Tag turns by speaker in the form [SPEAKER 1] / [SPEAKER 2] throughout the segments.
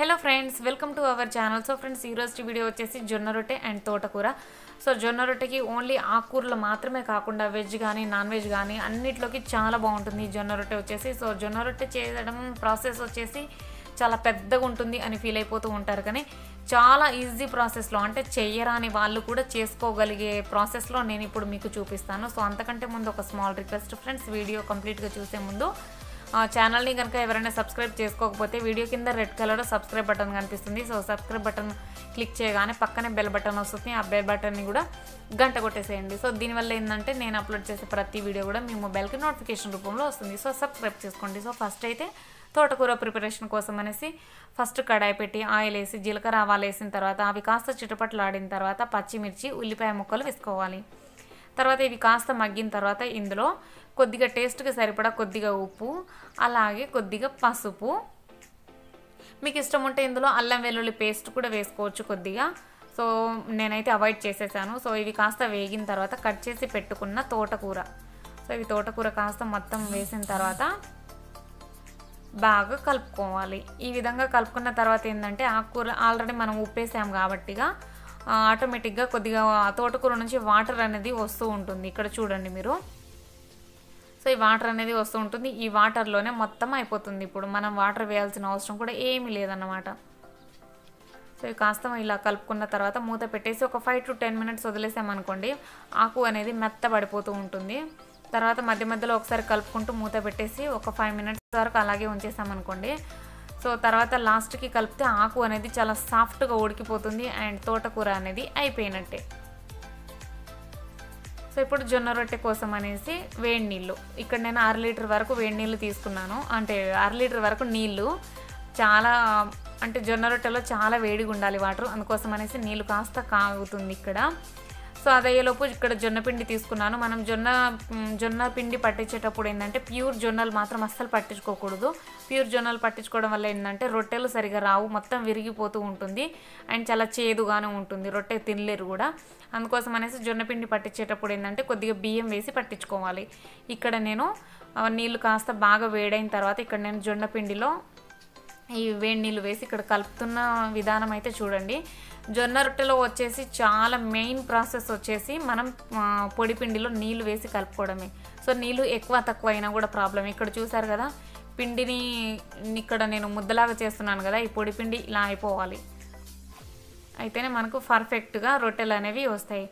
[SPEAKER 1] Hello friends welcome to our channel so friends ఈరోజు video వచ్చేసి జొన్న రొట్టె అండ్ తోటకూర. సో జొన్న రొట్టెకి ఓన్లీ ఆకుకూరలు మాత్రమే కాకుండా వెజ్ కానీ నాన్ వెజ్ కానీ అన్నిట్లోకి చాలా బాగుంటుంది జొన్న రొట్టె వచ్చేసి. సో జొన్న రొట్టె చేయడం ప్రాసెస్ వచ్చేసి చాలా పెద్దగా ఉంటుంది అని ఫీల్ అయిపోతూ ఉంటారు కానీ చాలా ఈజీ ప్రాసెస్లో అంటే చెయ్యరాని వాళ్ళు కూడా చేసుకోగలిగే ప్రాసెస్లో నేను ఇప్పుడు మీకు చూపిస్తాను. సో అంతకంటే ముందు ఒక స్మాల్ రిక్వెస్ట్ ఫ్రెండ్స్ వీడియో కంప్లీట్గా చూసే ముందు ఛానల్ని కనుక ఎవరైనా సబ్స్క్రైబ్ చేసుకోకపోతే వీడియో కింద రెడ్ కలర్ సబ్స్క్రైబ్ బటన్ కనిపిస్తుంది. సో సబ్స్క్రైబ్ బటన్ క్లిక్ చేయగానే పక్కనే బెల్ బటన్ వస్తుంది. ఆ బెల్ బటన్ని కూడా గంట కొట్టేసేయండి. సో దీనివల్ల ఏంటంటే నేను అప్లోడ్ చేసే ప్రతి వీడియో కూడా మీ మొబైల్కి నోటిఫికేషన్ రూపంలో వస్తుంది. సో సబ్స్క్రైబ్ చేసుకోండి. సో ఫస్ట్ అయితే తోటకూర ప్రిపరేషన్ కోసం అనేసి ఫస్ట్ కడాయి పెట్టి ఆయిల్ వేసి జీలకర్ర ఆవాలు వేసిన తర్వాత అవి కాస్త చిటపట్లు ఆడిన తర్వాత పచ్చిమిర్చి ఉల్లిపాయ ముక్కలు వేసుకోవాలి. తర్వాత ఇవి కాస్త మగ్గిన తర్వాత ఇందులో కొద్దిగా టేస్ట్కి సరిపడా కొద్దిగా ఉప్పు అలాగే కొద్దిగా పసుపు. మీకు ఇష్టం ఉంటే ఇందులో అల్లం వెల్లుల్లి పేస్ట్ కూడా వేసుకోవచ్చు కొద్దిగా. సో నేనైతే అవాయిడ్ చేసేసాను. సో ఇవి కాస్త వేగిన తర్వాత కట్ చేసి పెట్టుకున్న తోటకూర. సో ఇవి తోటకూర కాస్త మొత్తం వేసిన తర్వాత బాగా కలుపుకోవాలి. ఈ విధంగా కలుపుకున్న తర్వాత ఏంటంటే ఆకుకూర ఆల్రెడీ మనం ఉప్పేసాం కాబట్టిగా ఆటోమేటిక్గా కొద్దిగా తోటకూర నుంచి వాటర్ అనేది వస్తూ ఉంటుంది. ఇక్కడ చూడండి మీరు. సో ఈ వాటర్ అనేది వస్తూ ఉంటుంది. ఈ వాటర్లోనే మొత్తం అయిపోతుంది. ఇప్పుడు మనం వాటర్ వేయాల్సిన అవసరం కూడా ఏమీ లేదన్నమాట. సో ఇవి కాస్త ఇలా కలుపుకున్న తర్వాత మూత పెట్టేసి ఒక ఫైవ్ టు టెన్ మినిట్స్ వదిలేసామనుకోండి ఆకు అనేది మెత్తబడిపోతూ ఉంటుంది. తర్వాత మధ్య మధ్యలో ఒకసారి కలుపుకుంటూ మూత పెట్టేసి ఒక ఫైవ్ మినిట్స్ వరకు అలాగే ఉంచేసామనుకోండి. సో తర్వాత లాస్ట్కి కలిపితే ఆకు అనేది చాలా సాఫ్ట్గా ఉడికిపోతుంది అండ్ తోటకూర అనేది అయిపోయినట్టే. ఇప్పుడు జొన్న రొట్టె కోసం అనేసి వేడి నీళ్ళు. ఇక్కడ నేను అర లీటర్ వరకు వేడి నీళ్ళు తీసుకున్నాను. అంటే అర లీటర్ వరకు నీళ్ళు. చాలా అంటే జొన్న రొట్టెలో చాలా వేడిగా ఉండాలి వాటర్. అందుకోసం అనేసి నీళ్ళు కాస్త కాగుతుంది ఇక్కడ. సో అదయ్యేలోపు ఇక్కడ జొన్న పిండి తీసుకున్నాను. మనం జొన్న జొన్న పిండి పట్టించేటప్పుడు ఏంటంటే ప్యూర్ జొన్నలు మాత్రం అస్సలు పట్టించుకోకూడదు. ప్యూర్ జొన్నలు పట్టించుకోవడం వల్ల ఏంటంటే రొట్టెలు సరిగా రావు మొత్తం విరిగిపోతూ ఉంటుంది. అండ్ చాలా చేదుగానే ఉంటుంది. రొట్టె తినలేరు కూడా. అందుకోసం అనేసి జొన్న పిండి పట్టించేటప్పుడు ఏంటంటే కొద్దిగా బియ్యం వేసి పట్టించుకోవాలి. ఇక్కడ నేను నీళ్ళు కాస్త బాగా వేడైన తర్వాత ఇక్కడ నేను జొన్న పిండిలో ఈ వేడి నీళ్ళు వేసి ఇక్కడ కలుపుతున్న విధానం అయితే చూడండి. జొన్న రొట్టెలో వచ్చేసి చాలా మెయిన్ ప్రాసెస్ వచ్చేసి మనం పొడి పిండిలో నీళ్ళు వేసి కలుపుకోవడమే. సో నీళ్ళు ఎక్కువ తక్కువ అయినా కూడా ప్రాబ్లం ఇక్కడ చూసారు కదా పిండిని ఇక్కడ నేను ముద్దలాగా చేస్తున్నాను కదా ఈ పొడి పిండి ఇలా అయిపోవాలి. అయితేనే మనకు పర్ఫెక్ట్గా రొట్టెలు అనేవి వస్తాయి.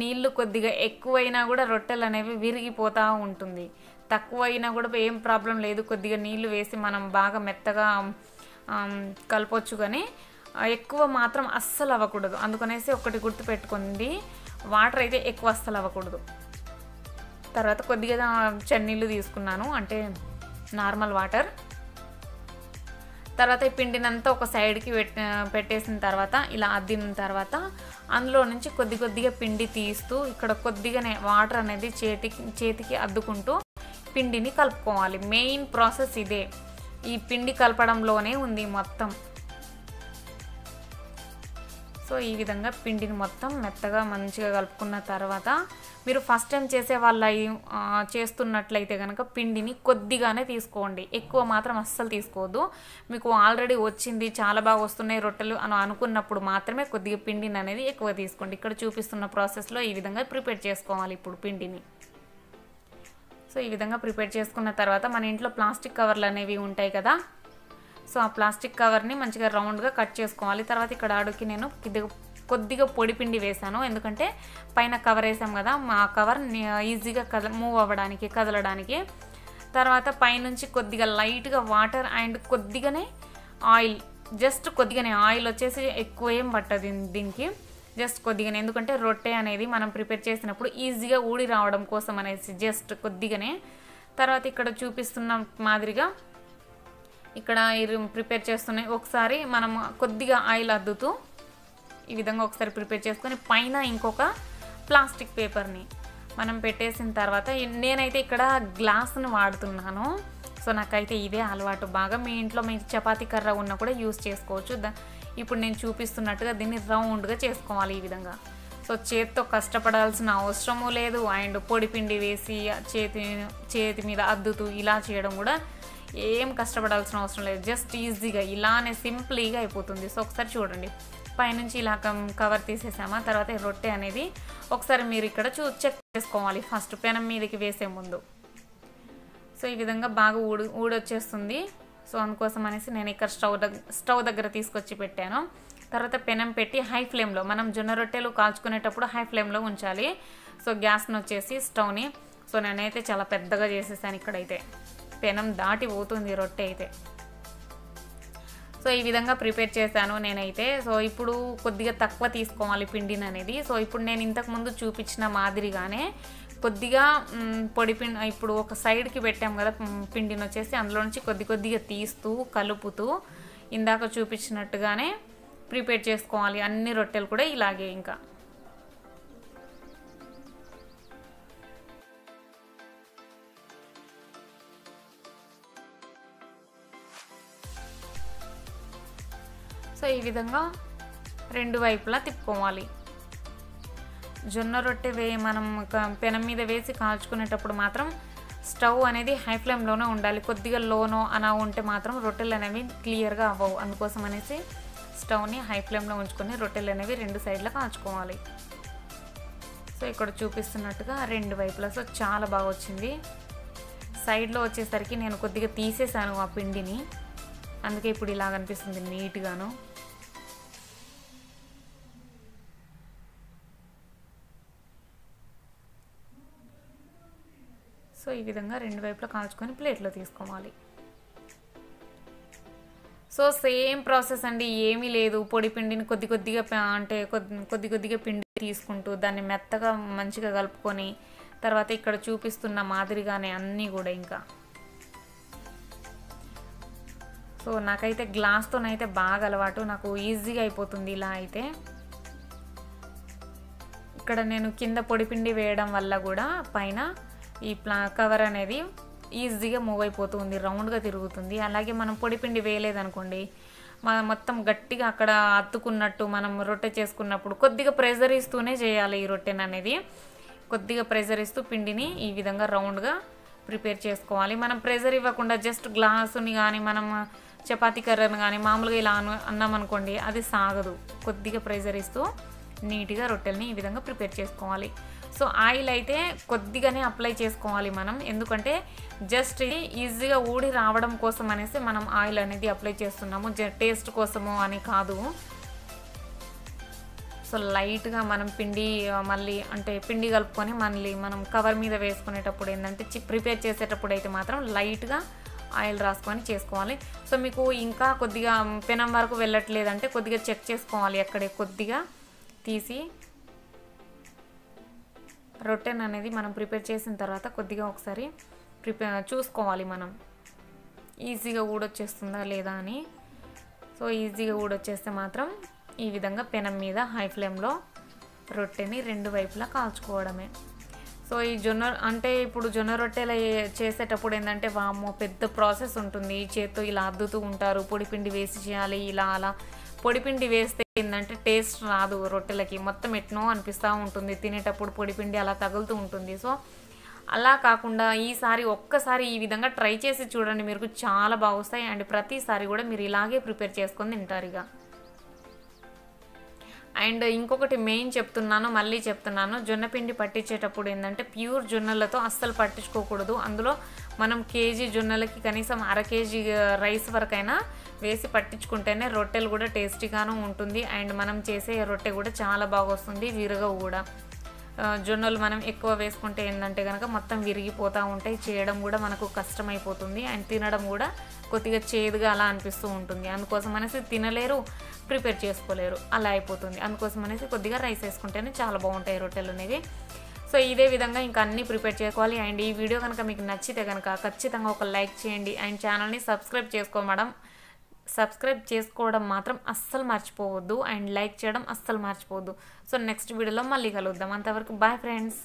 [SPEAKER 1] నీళ్ళు కొద్దిగా ఎక్కువైనా కూడా రొట్టెలు అనేవి విరిగిపోతూ ఉంటుంది. తక్కువ అయినా కూడా ఏం ప్రాబ్లం లేదు. కొద్దిగా నీళ్ళు వేసి మనం బాగా మెత్తగా కలపొచ్చు కానీ ఎక్కువ మాత్రం అస్సలు అవ్వకూడదు. అందుకనేసి ఒకటి గుర్తు పెట్టుకుంది వాటర్ అయితే ఎక్కువ అస్సలు అవ్వకూడదు. తర్వాత కొద్దిగా చెన్నీళ్ళు తీసుకున్నాను అంటే నార్మల్ వాటర్. తర్వాత ఈ పిండినంతా ఒక సైడ్కి పెట్టేసిన తర్వాత ఇలా అద్దిన తర్వాత అందులో నుంచి కొద్ది కొద్దిగా పిండి తీస్తూ ఇక్కడ కొద్దిగానే వాటర్ అనేది చేతికి చేతికి అద్దుకుంటూ పిండిని కలుపుకోవాలి. మెయిన్ ప్రాసెస్ ఇదే. ఈ పిండి కలపడంలోనే ఉంది మొత్తం. సో ఈ విధంగా పిండిని మొత్తం మెత్తగా మంచిగా కలుపుకున్న తర్వాత మీరు ఫస్ట్ టైం చేసే వాళ్ళ చేస్తున్నట్లయితే కనుక పిండిని కొద్దిగానే తీసుకోండి. ఎక్కువ మాత్రం అస్సలు తీసుకోవద్దు మీకు ఆల్రెడీ వచ్చింది చాలా బాగా వస్తున్నాయి రొట్టెలు అని అనుకున్నప్పుడు మాత్రమే కొద్దిగా పిండిని అనేది ఎక్కువ తీసుకోండి. ఇక్కడ చూపిస్తున్న ప్రాసెస్లో ఈ విధంగా ప్రిపేర్ చేసుకోవాలి ఇప్పుడు పిండిని. సో ఈ విధంగా ప్రిపేర్ చేసుకున్న తర్వాత మన ఇంట్లో ప్లాస్టిక్ కవర్లు అనేవి ఉంటాయి కదా సో ఆ ప్లాస్టిక్ కవర్ని మంచిగా రౌండ్గా కట్ చేసుకోవాలి. తర్వాత ఇక్కడ అడుగుకి నేను కొద్దిగా పొడి పిండి వేసాను ఎందుకంటే పైన కవర్ వేసాం కదా ఆ కవర్ ఈజీగా కద మూవ్ అవ్వడానికి కదలడానికి. తర్వాత పైనుంచి కొద్దిగా లైట్గా వాటర్ అండ్ కొద్దిగానే ఆయిల్ జస్ట్ కొద్దిగానే ఆయిల్ వచ్చేసి ఎక్కువ ఏం పట్టదు దీనికి. జస్ట్ కొద్దిగానే ఎందుకంటే రొట్టె అనేది మనం ప్రిపేర్ చేసినప్పుడు ఈజీగా ఊడి రావడం కోసం అనేసి జస్ట్ కొద్దిగానే. తర్వాత ఇక్కడ చూపిస్తున్న మాదిరిగా ఇక్కడ ప్రిపేర్ చేస్తున్నాయి ఒకసారి మనం కొద్దిగా ఆయిల్ అద్దుతూ ఈ విధంగా ఒకసారి ప్రిపేర్ చేసుకొని పైన ఇంకొక ప్లాస్టిక్ పేపర్ని మనం పెట్టేసిన తర్వాత నేనైతే ఇక్కడ గ్లాస్ని వాడుతున్నాను. సో నాకైతే ఇదే అలవాటు. బాగా మీ ఇంట్లో మీ చపాతీ కర్ర ఉన్నా కూడా యూస్ చేసుకోవచ్చు. ఇప్పుడు నేను చూపిస్తున్నట్టుగా దీన్ని రౌండ్గా చేసుకోవాలి ఈ విధంగా. సో చేతితో కష్టపడాల్సిన అవసరము లేదు. అండ్ పొడి పిండి వేసి చేతి చేతి మీద అద్దుతూ ఇలా చేయడం కూడా ఏం కష్టపడాల్సిన అవసరం లేదు. జస్ట్ ఈజీగా ఇలానే సింప్లీగా అయిపోతుంది. సో ఒకసారి చూడండి. పైనుంచి ఇలా కవర్ తీసేసామా? తర్వాత రొట్టె అనేది ఒకసారి మీరు ఇక్కడ చూ చెక్ చేసుకోవాలి. ఫస్ట్ పెనం మీదకి వేసే ముందు. సో ఈ విధంగా బాగా ఊడి ఊడొచ్చేస్తుంది. సో అందుకోసం అనేసి నేను ఇక్కడ స్టవ్ దగ్గర స్టవ్ దగ్గర తీసుకొచ్చి పెట్టాను. తర్వాత పెనం పెట్టి హై ఫ్లేమ్లో మనం జొన్న రొట్టెలు కాల్చుకునేటప్పుడు హై ఫ్లేమ్లో ఉంచాలి. సో గ్యాస్ను వచ్చేసి స్టవ్ని. సో నేనైతే చాలా పెద్దగా చేసేసాను ఇక్కడైతే. పెనం దాటి పోతుంది రొట్టె అయితే. సో ఈ విధంగా ప్రిపేర్ చేశాను నేనైతే. సో ఇప్పుడు కొద్దిగా తక్కువ తీసుకోవాలి పిండిని అనేది. సో ఇప్పుడు నేను ఇంతకు ముందు చూపించిన మాదిరిగానే కొద్దిగా పొడి పిండి ఇప్పుడు ఒక సైడ్కి పెట్టాం కదా పిండిని వచ్చేసి అందులో నుంచి కొద్ది కొద్దిగా తీస్తూ కలుపుతూ ఇందాక చూపించినట్టుగానే ప్రిపేర్ చేసుకోవాలి. అన్ని రొట్టెలు కూడా ఇలాగే ఇంకా. సో ఈ విధంగా రెండు వైపులా తిప్పుకోవాలి. జొన్న రొట్టె వే మనం పెనం మీద వేసి కాల్చుకునేటప్పుడు మాత్రం స్టవ్ అనేది హై ఫ్లేమ్లోనే ఉండాలి. కొద్దిగా లోనో అలా ఉంటే మాత్రం రొట్టెలు అనేవి క్లియర్గా అవ్వవు. అందుకోసం అనేసి స్టవ్ని హై ఫ్లేమ్లో ఉంచుకొని రొట్టెలు అనేవి రెండు సైడ్లో కాల్చుకోవాలి. సో ఇక్కడ చూపిస్తున్నట్టుగా రెండు వైపులా. సో చాలా బాగా వచ్చింది. సైడ్లో వచ్చేసరికి నేను కొద్దిగా తీసేసాను ఆ పిండిని. అందుకే ఇప్పుడు ఇలా కనిపిస్తుంది నీట్గాను. సో ఈ విధంగా రెండు వైపులా కాల్చుకొని ప్లేట్లో తీసుకోవాలి. సో సేమ్ ప్రాసెస్ అండి ఏమీ లేదు. పొడి పిండిని కొద్ది కొద్దిగా అంటే కొద్ది కొద్ది కొద్దిగా పిండి తీసుకుంటూ దాన్ని మెత్తగా మంచిగా కలుపుకొని తర్వాత ఇక్కడ చూపిస్తున్న మాదిరిగానే అన్నీ కూడా ఇంకా. సో నాకైతే గ్లాస్తోనైతే బాగా అలవాటు. నాకు ఈజీగా అయిపోతుంది ఇలా అయితే. ఇక్కడ నేను కింద పొడిపిండి వేయడం వల్ల కూడా పైన ఈ ప్లా కవర్ అనేది ఈజీగా మూవ్ అయిపోతుంది రౌండ్గా తిరుగుతుంది. అలాగే మనం పొడిపిండి వేయలేదనుకోండి మన మొత్తం గట్టిగా అక్కడ అత్తుకున్నట్టు మనం రొట్టె చేసుకున్నప్పుడు కొద్దిగా ప్రెజర్ ఇస్తూనే చేయాలి ఈ రొట్టెని అనేది. కొద్దిగా ప్రెజర్ ఇస్తూ పిండిని ఈ విధంగా రౌండ్గా ప్రిపేర్ చేసుకోవాలి. మనం ప్రెజర్ ఇవ్వకుండా జస్ట్ గ్లాసుని కానీ మనం చపాతీ కర్రను కానీ మామూలుగా ఇలా అను అన్నాం అనుకోండి అది సాగదు. కొద్దిగా ప్రెజర్ ఇస్తూ నీట్గా రొట్టెల్ని ఈ విధంగా ప్రిపేర్ చేసుకోవాలి. సో ఆయిల్ అయితే కొద్దిగానే అప్లై చేసుకోవాలి మనం. ఎందుకంటే జస్ట్ ఇది ఈజీగా ఊడి రావడం కోసం అనేసి మనం ఆయిల్ అనేది అప్లై చేస్తున్నాము. టేస్ట్ కోసము అని కాదు. సో లైట్గా మనం పిండి మళ్ళీ అంటే పిండి కలుపుకొని మళ్ళీ మనం కవర్ మీద వేసుకునేటప్పుడు ఏంటంటే చి- ప్రిపేర్ చేసేటప్పుడు అయితే మాత్రం లైట్గా ఆయిల్ రాసుకొని చేసుకోవాలి. సో మీకు ఇంకా కొద్దిగా పెనం వరకు వెళ్ళట్లేదంటే కొద్దిగా చెక్ చేసుకోవాలి అక్కడే కొద్దిగా తీసి. రొట్టెన్ అనేది మనం ప్రిపేర్ చేసిన తర్వాత కొద్దిగా ఒకసారి ప్రిపేర్ చూసుకోవాలి మనం. ఈజీగా ఊడొచ్చేస్తుందా లేదా అని. సో ఈజీగా ఊడొచ్చేస్తే మాత్రం ఈ విధంగా పెనం మీద హై ఫ్లేమ్లో రొట్టెని రెండు వైపులా కాల్చుకోవడమే. సో ఈ జొన్న అంటే ఇప్పుడు జొన్న రొట్టెలు చేసేటప్పుడు ఏంటంటే వామ్మో పెద్ద ప్రాసెస్ ఉంటుంది. చేత్తో ఇలా అద్దుతూ ఉంటారు. పొడిపిండి వేసి చేయాలి ఇలా అలా. పొడిపిండి వేస్తే ఏంటంటే టేస్ట్ రాదు రొట్టెలకి. మొత్తం ఎట్నో అనిపిస్తూ ఉంటుంది. తినేటప్పుడు పొడిపిండి అలా తగులుతూ ఉంటుంది. సో అలా కాకుండా ఈసారి ఒక్కసారి ఈ విధంగా ట్రై చేసి చూడండి. మీకు చాలా బాగుస్తాయి. అండ్ ప్రతిసారి కూడా మీరు ఇలాగే ప్రిపేర్ చేసుకొని తింటారు ఇక. అండ్ ఇంకొకటి మెయిన్ చెప్తున్నాను మళ్ళీ చెప్తున్నాను. జొన్నపిండి పట్టించేటప్పుడు ఏంటంటే ప్యూర్ జొన్నలతో అస్సలు పట్టించుకోకూడదు. అందులో మనం కేజీ జొన్నలకి కనీసం అర కేజీ రైస్ వరకైనా వేసి పట్టించుకుంటేనే రొట్టెలు కూడా టేస్టీగాను ఉంటుంది. అండ్ మనం చేసే రొట్టె కూడా చాలా బాగా వస్తుంది విరగవు కూడా. జొన్నలు మనం ఎక్కువ వేసుకుంటే ఏంటంటే కనుక మొత్తం విరిగిపోతూ ఉంటాయి. చేయడం కూడా మనకు కష్టమైపోతుంది. అండ్ తినడం కూడా కొద్దిగా చేదుగా అలా అనిపిస్తూ ఉంటుంది. అందుకోసం అనేసి తినలేరు ప్రిపేర్ చేసుకోలేరు. అలా అయిపోతుంది. అందుకోసం అనేసి కొద్దిగా రైస్ వేసుకుంటేనే చాలా బాగుంటాయి రొట్టెలు అనేవి. సో ఇదే విధంగా ఇంకా అన్నీ ప్రిపేర్ చేసుకోవాలి. అండ్ ఈ వీడియో కనుక మీకు నచ్చితే కనుక ఖచ్చితంగా ఒక లైక్ చేయండి. అండ్ ఛానల్ని సబ్స్క్రైబ్ చేసుకోమడం సబ్స్క్రైబ్ చేసుకోవడం మాత్రం అస్సలు మర్చిపోవద్దు అండ్ లైక్ చేయడం అస్సలు మర్చిపోవద్దు. సో నెక్స్ట్ వీడియోలో మళ్ళీ కలుద్దాం. అంతవరకు బాయ్ ఫ్రెండ్స్.